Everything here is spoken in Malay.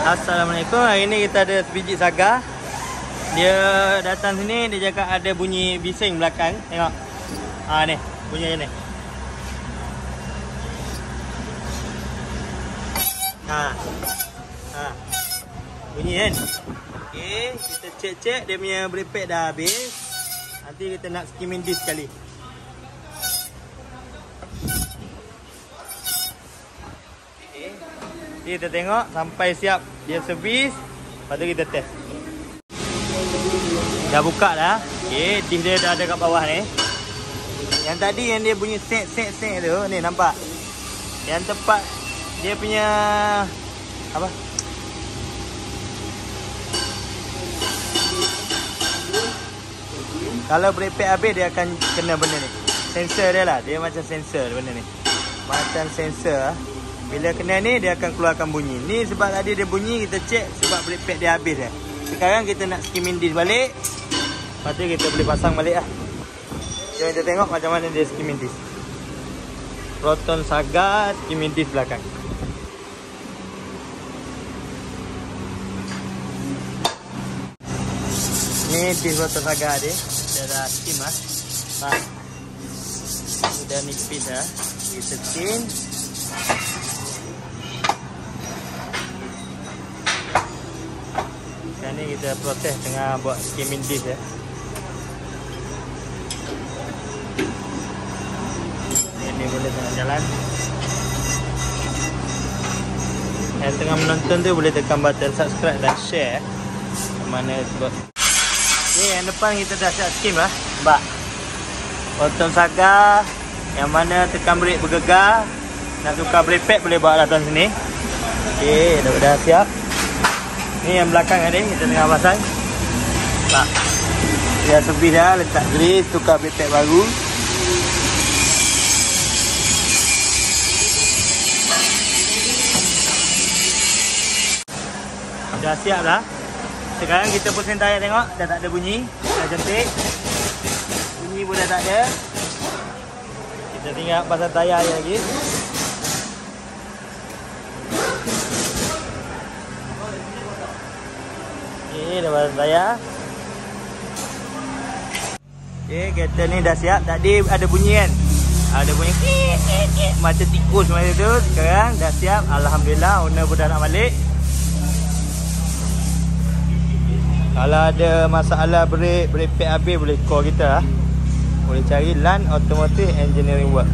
Assalamualaikum. Hari ni kita ada sebiji saga. Dia datang sini dia cakap ada bunyi bising belakang. Tengok. Ha ni, bunyi ni. Ha. Ha. Bunyi kan? Okey, kita cek-cek dia punya brepek dah habis. Nanti kita nak skimming disk sekali. Kita tengok sampai siap dia servis. Lepas tu kita test. Dah buka dah. Okey, disk dia dah ada kat bawah ni. Yang tadi yang dia bunyi set set set tu, ni nampak. Yang tepat dia punya apa? Kalau brepek habis dia akan kena benda ni. Sensor dia lah. Dia macam sensor benda ni. Macam sensor. Bila kena ni dia akan keluarkan bunyi. Ni sebab tadi dia bunyi kita cek sebab brepek dia habis dia. Sekarang kita nak skimming disc balik. Lepas tu kita boleh pasang balik lah. Jom kita tengok macam mana dia skimming disc. Proton Saga skimming disc belakang. Ni disc Proton Saga dia. Dia dah skim lah. Ha. Ini dah nipis lah. Kita skim. Kita proses tengah buat skimming disc ya. Ini boleh tengah jalan. Yang tengah menonton tu boleh tekan button subscribe dan share. Yang mana sebab Ni yang depan kita dah siap skim lah. Nampak? Potong saga. Yang mana tekan brake bergegar. Nak tukar brake pad boleh bawa datang sini. Okey, dah, dah siap. Ni yang belakang tadi kita tengah pasang. Tak. Dia servis dah, letak grease, tukar pad baru. Dah siap dah. Sekarang kita pusing tayar tengok, dah tak ada bunyi. Dah cantik. Bunyi pun dah tak ada. Kita tinggal pasang tayar lagi. Pasang tayar. Okey, kereta ni dah siap. Tadi ada bunyi kan? Ada bunyi macam tikus macam tu. Sekarang dah siap. Alhamdulillah, owner pun dah nak balik. Kalau ada masalah brake, brake pad habis boleh call kita lah. Boleh cari LAN Automotive Engineering Work.